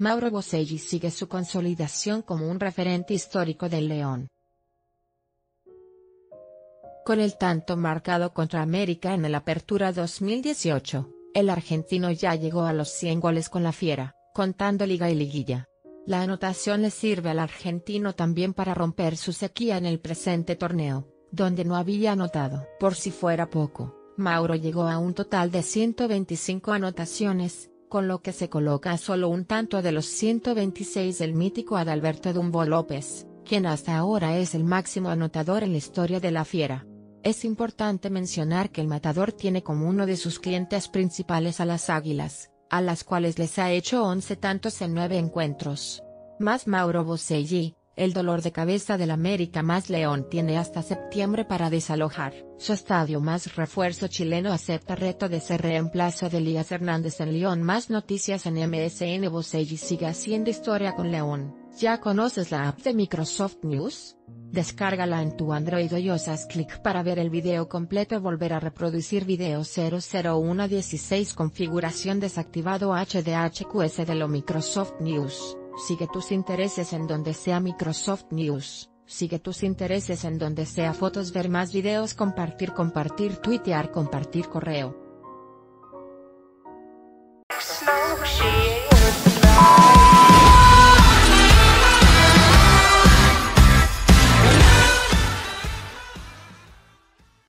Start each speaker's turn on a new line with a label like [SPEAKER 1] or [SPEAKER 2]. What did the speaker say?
[SPEAKER 1] Mauro Boselli sigue su consolidación como un referente histórico del León. Con el tanto marcado contra América en el Apertura 2018, el argentino ya llegó a los 100 goles con la Fiera, contando liga y liguilla. La anotación le sirve al argentino también para romper su sequía en el presente torneo, donde no había anotado. Por si fuera poco, Mauro llegó a un total de 125 anotaciones, con lo que se coloca solo un tanto de los 126 del mítico Adalberto Dumbo López, quien hasta ahora es el máximo anotador en la historia de la Fiera. Es importante mencionar que el matador tiene como uno de sus clientes principales a las Águilas, a las cuales les ha hecho 11 tantos en 9 encuentros. Más Mauro Boselli, el dolor de cabeza del América más León tiene hasta septiembre para desalojar. Su estadio más refuerzo chileno acepta reto de ser reemplazo de Elías Hernández en León. Más noticias en MSN Boselli sigue haciendo historia con León. ¿Ya conoces la app de Microsoft News? Descárgala en tu Android o iOS clic para ver el video completo volver a reproducir video 00116 configuración desactivado HDHQS de lo Microsoft News. Sigue tus intereses en donde sea Microsoft News. Sigue tus intereses en donde sea fotos, ver más videos, compartir, compartir, tuitear, compartir correo.